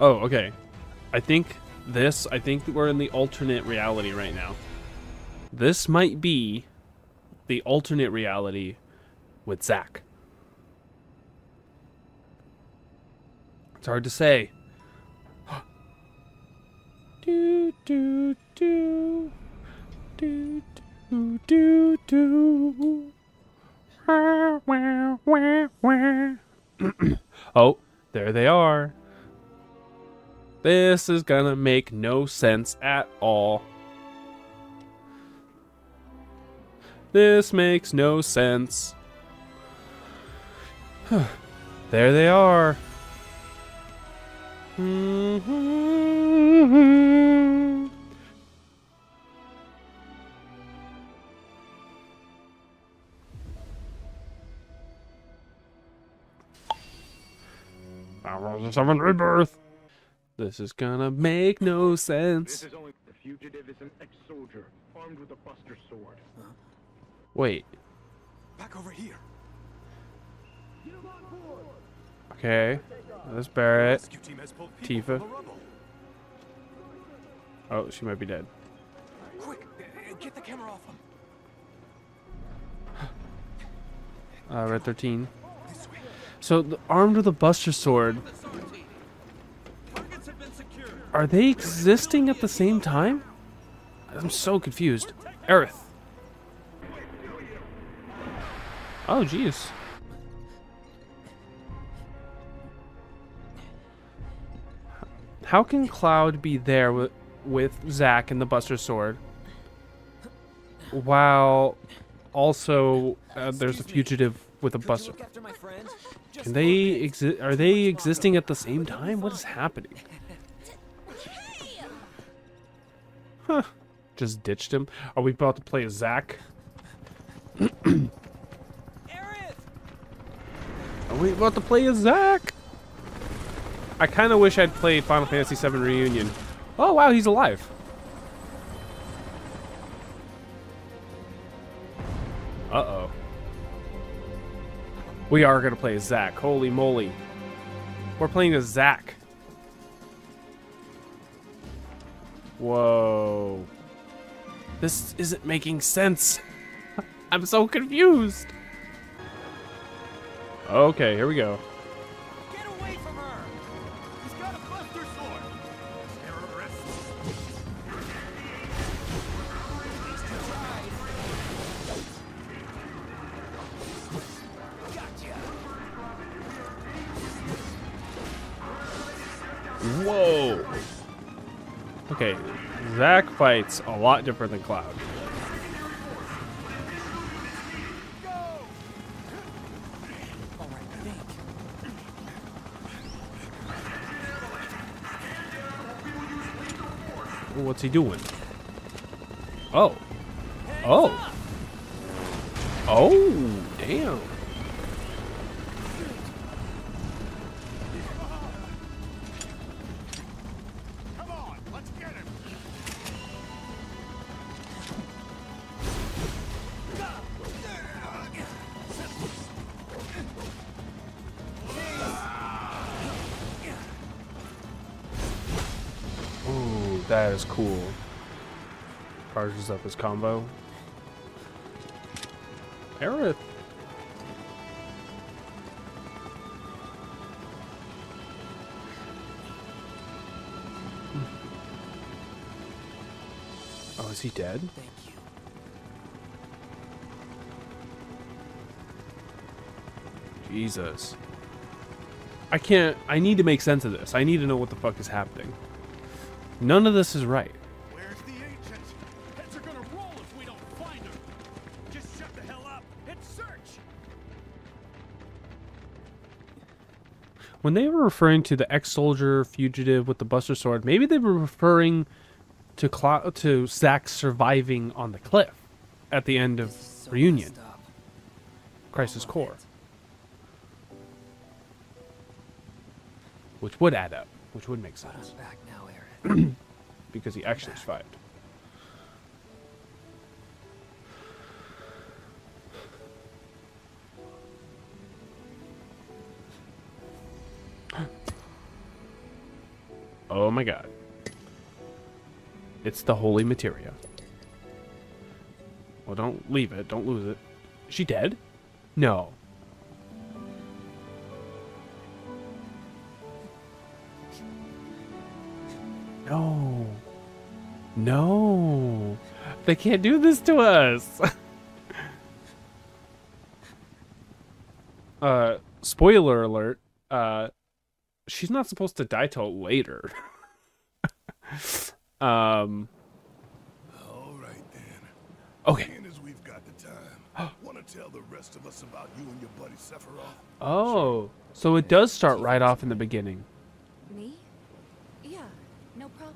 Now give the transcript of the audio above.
Oh, okay. I think this, I think we're in the alternate reality right now. This might be the alternate reality with Zack. It's hard to say. do do do do do do do. Wah, wah, wah. oh, there they are. This is gonna make no sense at all. This makes no sense. there they are. Seven rebirth. This is gonna make no sense. This is only the fugitive is an ex-soldier armed with a buster sword. Wait. Back over here. Okay. There's Barrett. Rescue team has Tifa. from the rubble. Oh, she might be dead. Quick, uh, get the camera off him. Uh, Red 13. So, the, armed with a Buster Sword, are they existing at the same time? I'm so confused. Aerith. Oh, jeez. How can Cloud be there with, with Zack and the Buster Sword while also uh, there's a fugitive with a Buster? Can they exist? Are they existing at the same time? What is happening? Huh. Just ditched him. Are we about to play? Aerith! Are we about to play as Zack? I kind of wish I'd played Final Fantasy VII Reunion. Oh wow, he's alive. Uh oh. We are gonna play as Zack. Holy moly. We're playing as Zack. Whoa. This isn't making sense. I'm so confused. Okay, here we go. Okay, Zack fights a lot different than Cloud. What's he doing? Oh. Oh. Oh, damn. That is cool. Charges up his combo. Aerith. Hmm. Oh, is he dead? Thank you. Jesus. I can't. I need to make sense of this. I need to know what the fuck is happening. None of this is right. Where's the agent? Heads are gonna roll if we don't find him. Just shut the hell up and search. When they were referring to the ex-soldier fugitive with the Buster Sword, maybe they were referring to Cla- to Zack surviving on the cliff at the end of So Reunion. Crisis All Core, which would add up, which would make But sense I'm back now, Aerith. because he actually survived. Oh my god. It's the holy materia. Well, don't leave it. Don't lose it. Is she dead? No. No. No. They can't do this to us. uh, spoiler alert. Uh, she's not supposed to die till later. um, All right then. okay. Seeing as we've got the time, want to tell the rest of us about you and your buddy Sephiroth? Oh, so it does start right off in the beginning. No problem.